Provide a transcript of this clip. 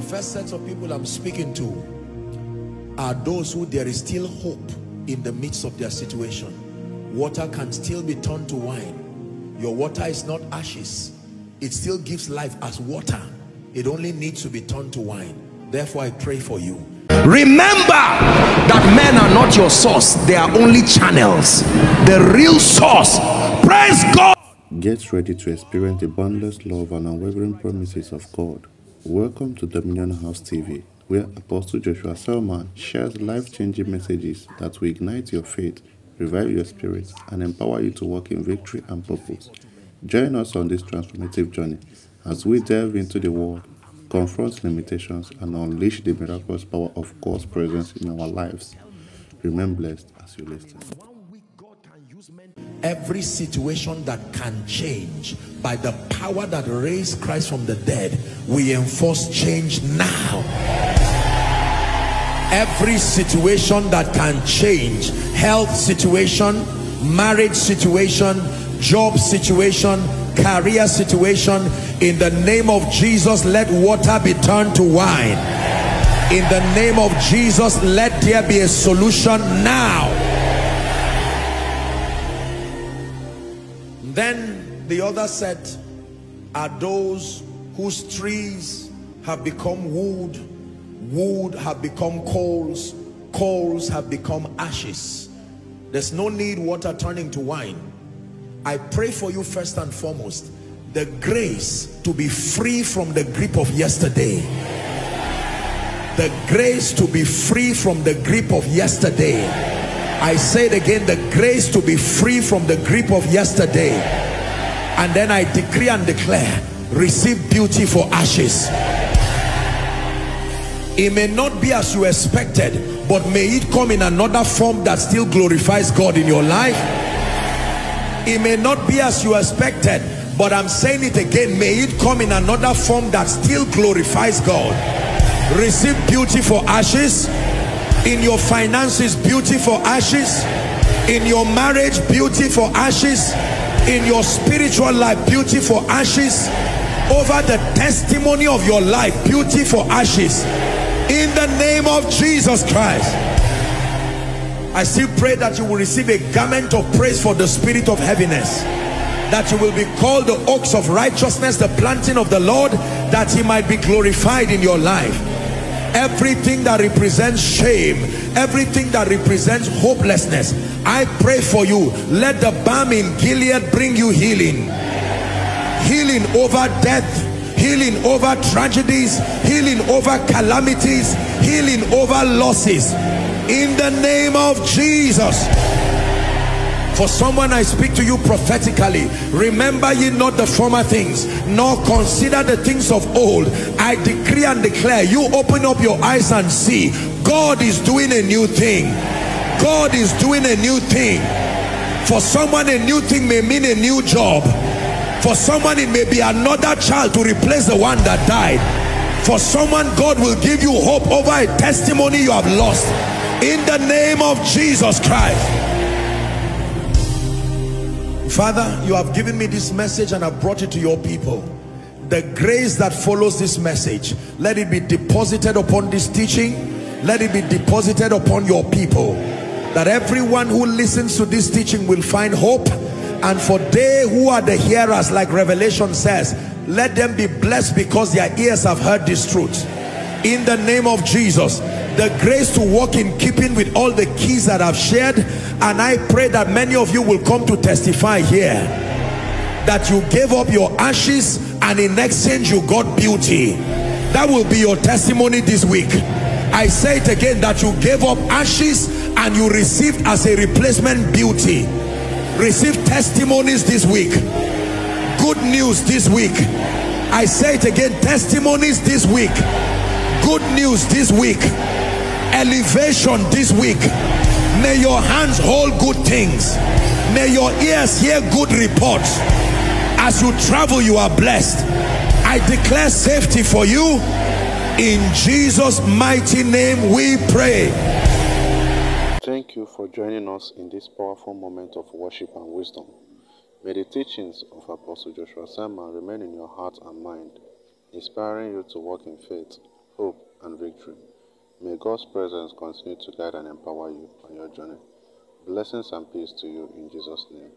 The first set of people I'm speaking to are those who there is still hope in the midst of their situation. Water can still be turned to wine. Your water is not ashes. It still gives life as water. It only needs to be turned to wine. Therefore, I pray for you. Remember that men are not your source. They are only channels. The real source. Praise God. Get ready to experience the boundless love and unwavering promises of God. Welcome to Dominion House TV, where Apostle Joshua Selman shares life-changing messages that will ignite your faith, revive your spirit, and empower you to walk in victory and purpose. Join us on this transformative journey as we delve into the Word, confront limitations, and unleash the miraculous power of God's presence in our lives. Remain blessed as you listen. Every situation that can change by the power that raised Christ from the dead, we enforce change now. Every situation that can change, health situation, marriage situation, job situation, career situation, in the name of Jesus, let water be turned to wine. In the name of Jesus, let there be a solution now. Then the other set are those whose trees have become wood, wood have become coals, coals have become ashes. There's no need water turning to wine. I pray for you first and foremost, the grace to be free from the grip of yesterday. The grace to be free from the grip of yesterday I say it again, the grace to be free from the grip of yesterday. And then I decree and declare, receive beauty for ashes. It may not be as you expected, but may it come in another form that still glorifies God in your life. It may not be as you expected, but I'm saying it again, may it come in another form that still glorifies God. Receive beauty for ashes in your finances beauty for ashes. In your marriage beauty for ashes. In your spiritual life beauty for ashes. Over the testimony of your life beauty for ashes. In the name of Jesus Christ. I still pray that you will receive a garment of praise for the spirit of heaviness. That you will be called the oaks of righteousness the planting of the Lord that he might be glorified in your life everything that represents shame everything that represents hopelessness I pray for you. Let the balm in Gilead bring you healing. Healing over death healing over tragedies healing over calamities healing over losses. In the name of Jesus for someone I speak to you prophetically. Remember ye not the former things nor consider the things of old. I decree and declare you open up your eyes and see God is doing a new thing. God is doing a new thing. For someone a new thing may mean a new job. For someone it may be another child to replace the one that died. For someone God will give you hope over a testimony you have lost. In the name of Jesus Christ Father, you have given me this message and I've brought it to your people. The grace that follows this message, let it be deposited upon this teaching. Let it be deposited upon your people. That everyone who listens to this teaching will find hope. And for they who are the hearers, like Revelation says, let them be blessed because their ears have heard this truth. In the name of Jesus, the grace to walk in keeping with all the keys that I've shared and I pray that many of you will come to testify here that you gave up your ashes and in exchange you got beauty. That will be your testimony this week. I say it again that you gave up ashes and you received as a replacement beauty. Receive testimonies this week. Good news this week. I say it again testimonies this week. Good news this week elevation this week. May your hands hold good things. May your ears hear good reports. As you travel you are blessed. I declare safety for you. In Jesus mighty name we pray. Thank you for joining us in this powerful moment of worship and wisdom. May the teachings of Apostle Joshua Selman remain in your heart and mind, inspiring you to walk in faith hope, and victory. May God's presence continue to guide and empower you on your journey. Blessings and peace to you in Jesus' name.